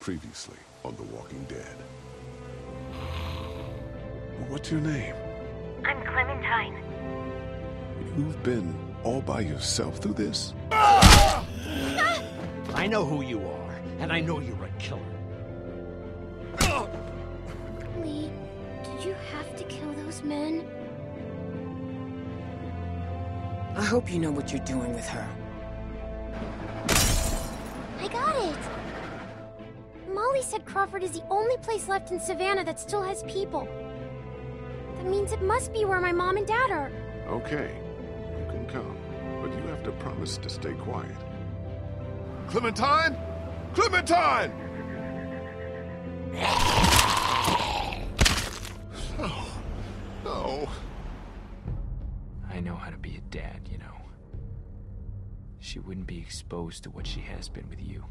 Previously on The Walking Dead. What's your name? I'm Clementine. You've been all by yourself through this? I know who you are, and I know you're a killer. Lee, did you have to kill those men? I hope you know what you're doing with her. I got it! Molly said Crawford is the only place left in Savannah that still has people. That means it must be where my mom and dad are. Okay, you can come, but you have to promise to stay quiet. Clementine? Clementine! No. No. I know how to be a dad, you know. She wouldn't be exposed to what she has been with you.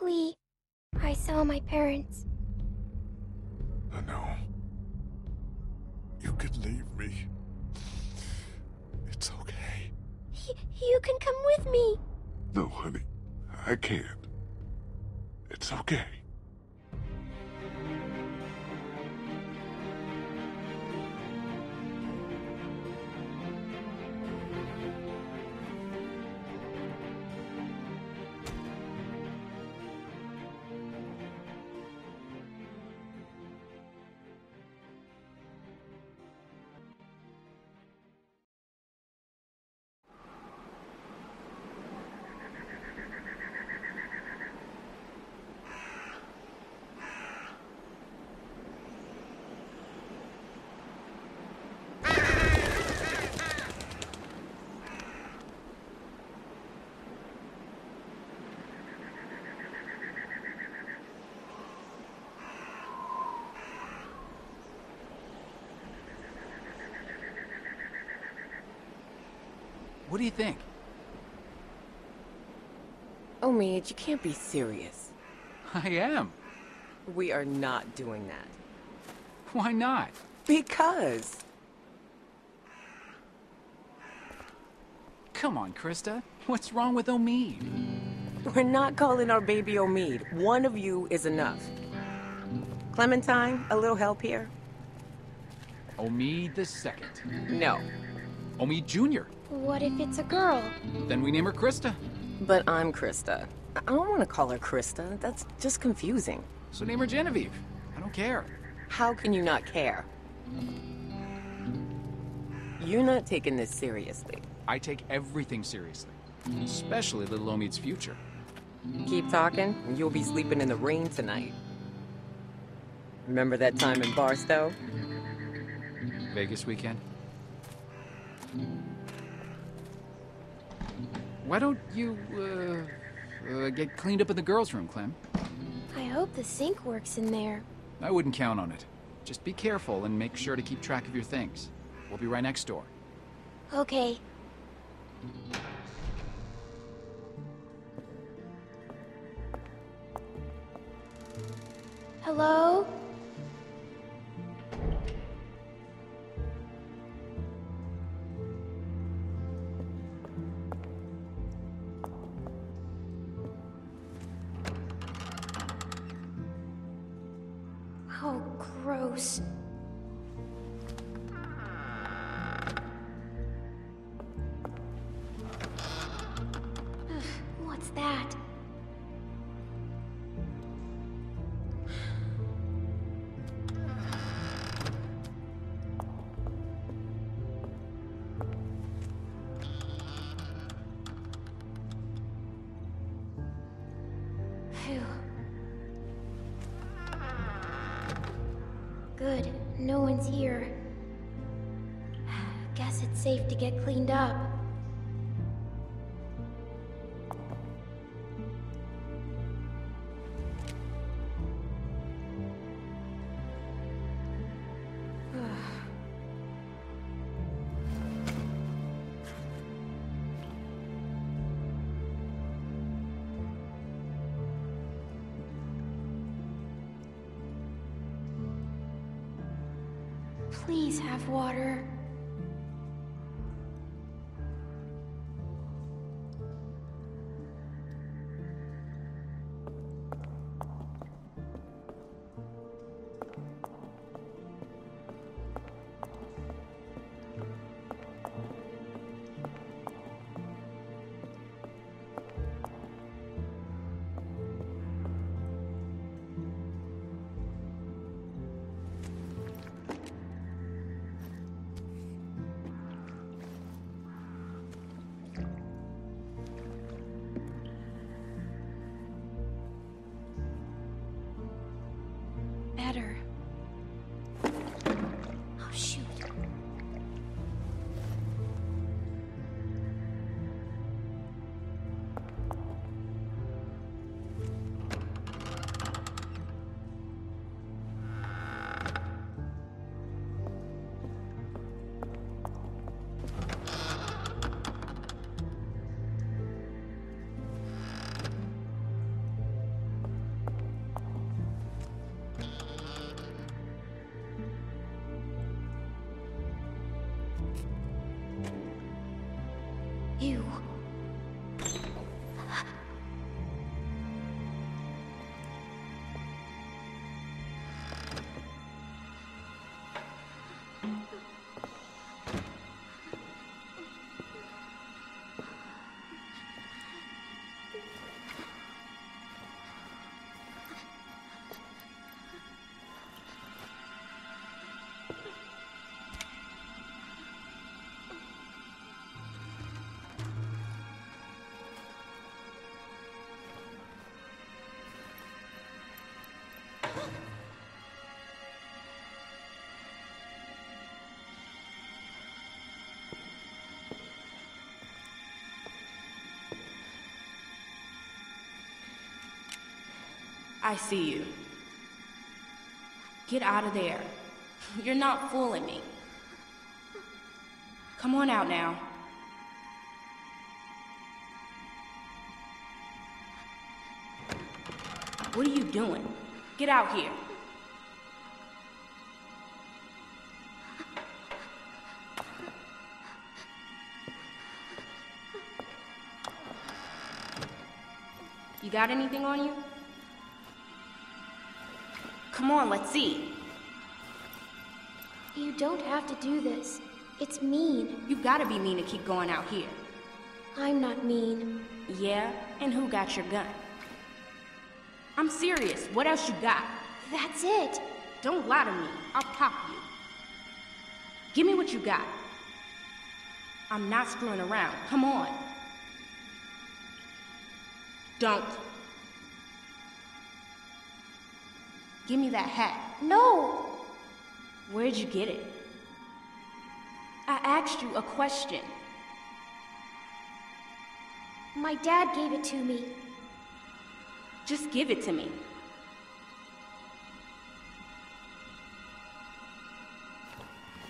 Lee, I saw my parents. I know. You can leave me. It's okay. Y- you can come with me. No, honey. I can't. It's okay. What do you think? Oh, Mage, you can't be serious. I am. We are not doing that. Why not? Because. Come on, Christa. What's wrong with Omid? We're not calling our baby Omid. One of you is enough. Clementine, a little help here? Omid the second. No. Omid Jr. What if it's a girl? Then we name her Christa. But I'm Christa. I don't want to call her Christa. That's just confusing. So name her Genevieve. I don't care. How can you not care? You're not taking this seriously. I take everything seriously. Especially little Omid's future. Keep talking, and you'll be sleeping in the rain tonight. Remember that time in Barstow? Vegas weekend. Why don't you, uh, uh, get cleaned up in the girls' room, Clem? I hope the sink works in there. I wouldn't count on it. Just be careful and make sure to keep track of your things. We'll be right next door. Okay. Hello? What's that? Phew. Good. No one's here. Guess it's safe to get cleaned up. Please have water. I see you. Get out of there. You're not fooling me. Come on out now. What are you doing? Get out here. You got anything on you? Come on, let's see. You don't have to do this. It's mean. You gotta be mean to keep going out here. I'm not mean. Yeah? And who got your gun? I'm serious. What else you got? That's it. Don't lie to me. I'll pop you. Give me what you got. I'm not screwing around. Come on. Don't. Give me that hat. No! Where'd you get it? I asked you a question. My dad gave it to me. Just give it to me.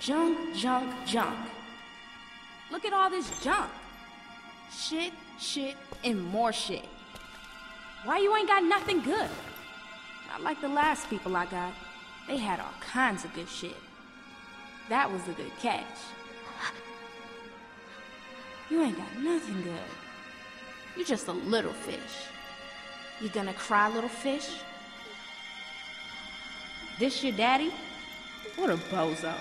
Junk, junk, junk. Look at all this junk. Shit, shit, and more shit. Why you ain't got nothing good? Not like the last people I got. They had all kinds of good shit. That was a good catch. You ain't got nothing good. You're just a little fish. You gonna cry, little fish? This your daddy? What a bozo.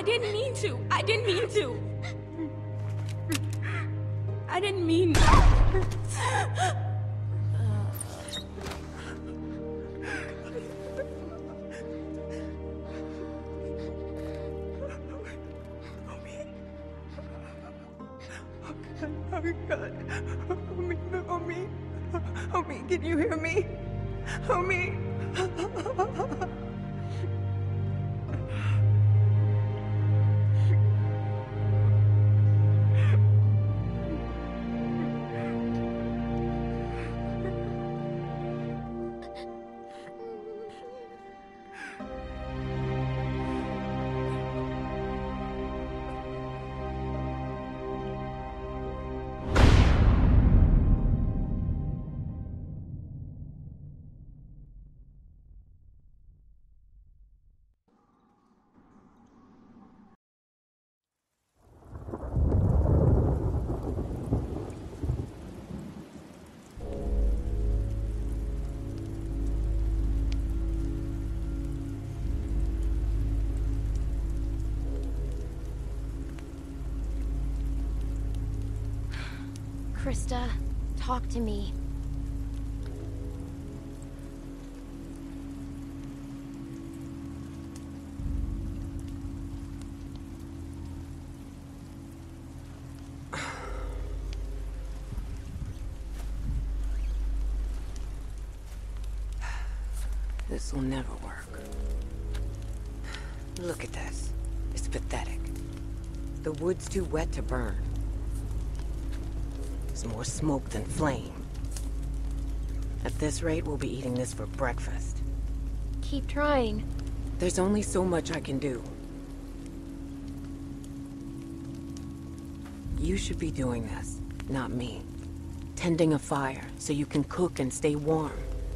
I didn't mean to. I didn't mean to. I didn't mean. Christa, talk to me. This will never work. Look at this. It's pathetic. The wood's too wet to burn. More smoke than flame. At this rate, we'll be eating this for breakfast. Keep trying. There's only so much I can do. You should be doing this, not me. Tending a fire so you can cook and stay warm.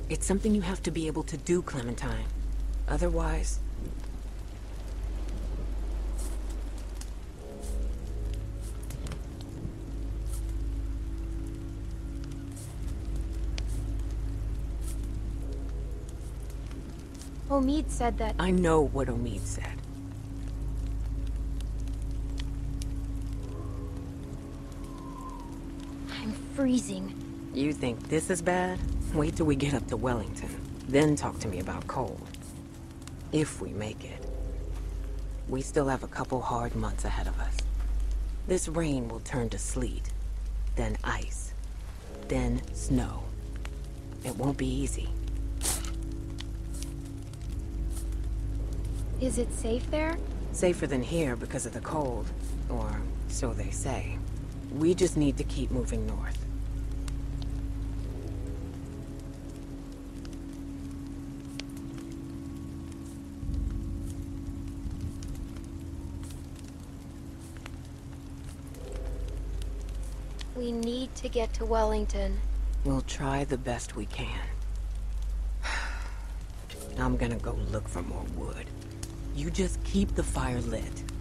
It's something you have to be able to do, Clementine. Otherwise... Omid said that I know what Omid said. I'm freezing. You think this is bad? Wait till we get up to Wellington. Then talk to me about cold. If we make it. We still have a couple hard months ahead of us. This rain will turn to sleet, then ice, then snow. It won't be easy. Is it safe there? Safer than here because of the cold, or so they say. We just need to keep moving north. We need to get to Wellington. We'll try the best we can. I'm gonna go look for more wood. You just keep the fire lit.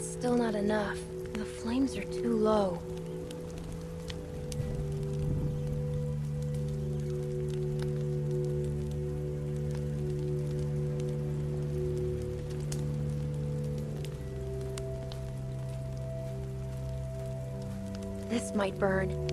But still not enough. The flames are too low. This might burn.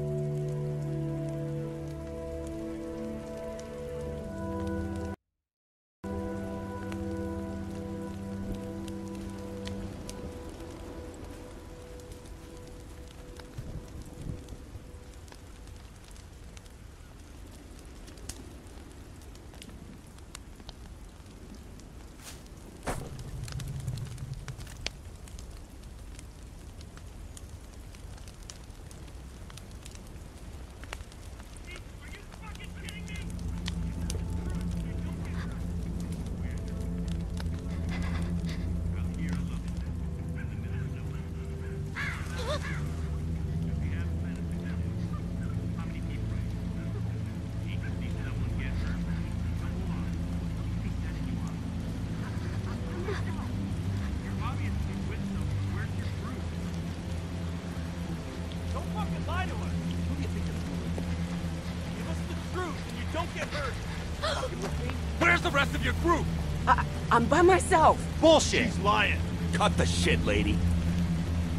I'm by myself. Bullshit. She's lying. Cut the shit, lady.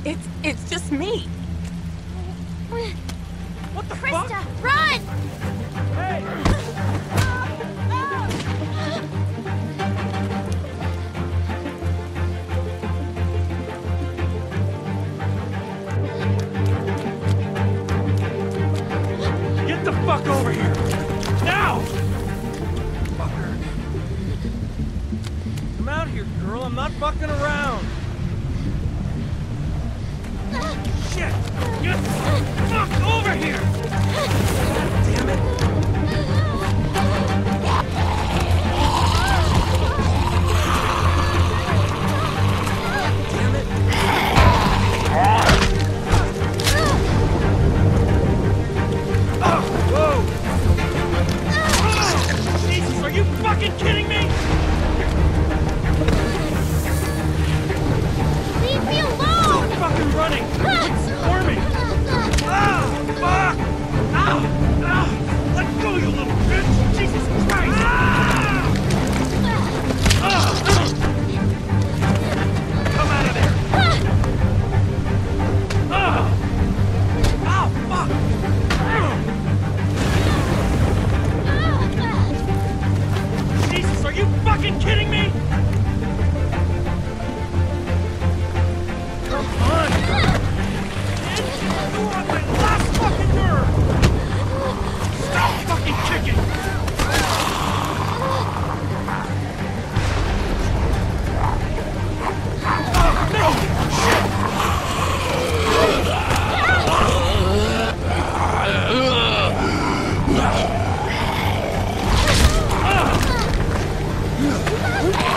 It's it's just me. What the Christa, fuck? run! Hey! Get the fuck over here! I'm not fucking around. Shit! Get the fuck over here! Yeah.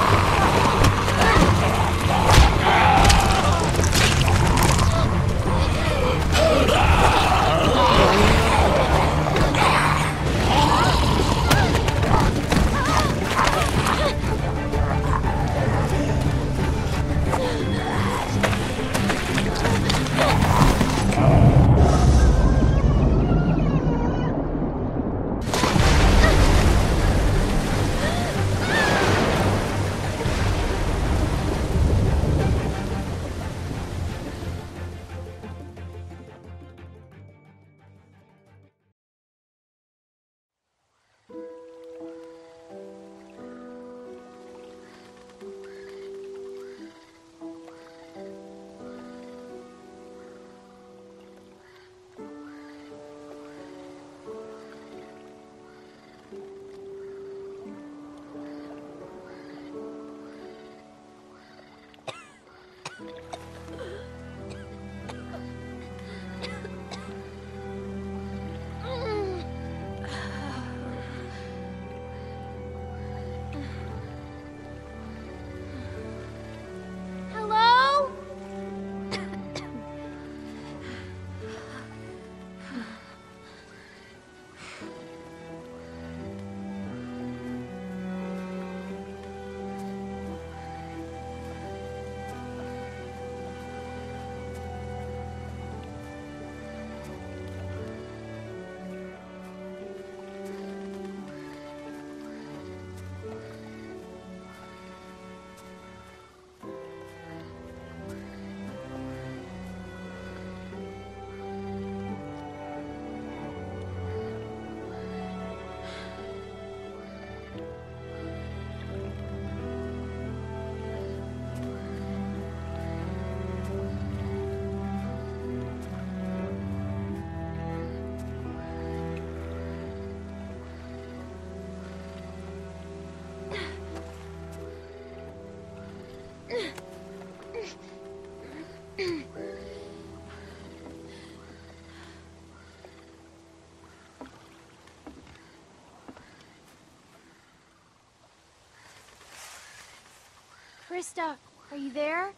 Christa, are you there?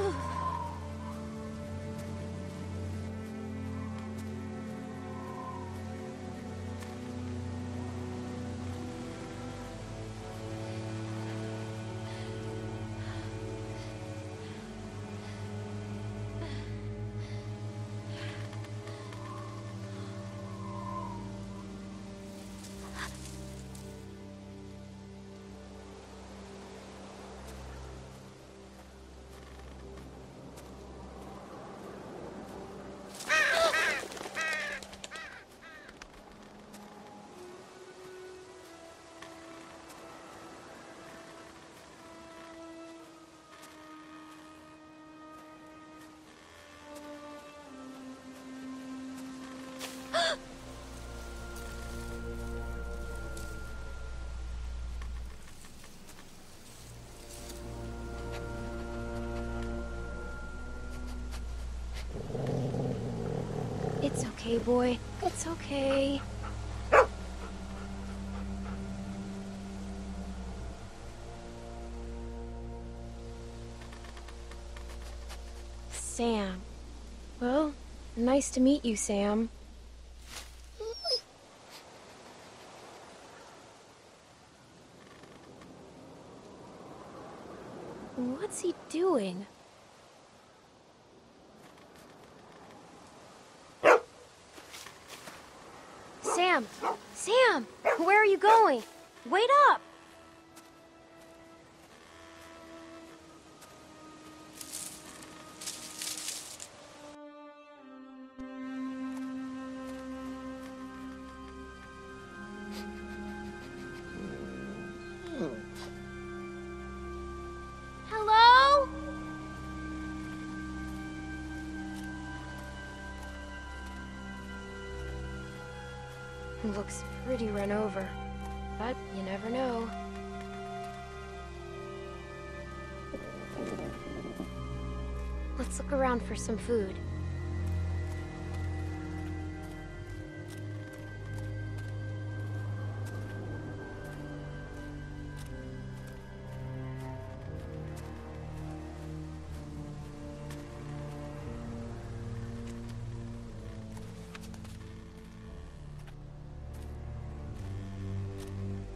It's okay, boy. It's okay. Sam. Well, nice to meet you, Sam. What's he doing? Sam! Sam! Where are you going? Wait up! Over. But you never know. Let's look around for some food.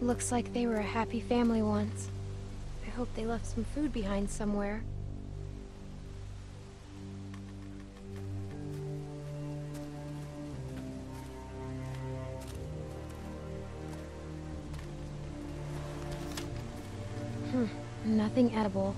Looks like they were a happy family once. I hope they left some food behind somewhere. Hmm, nothing edible.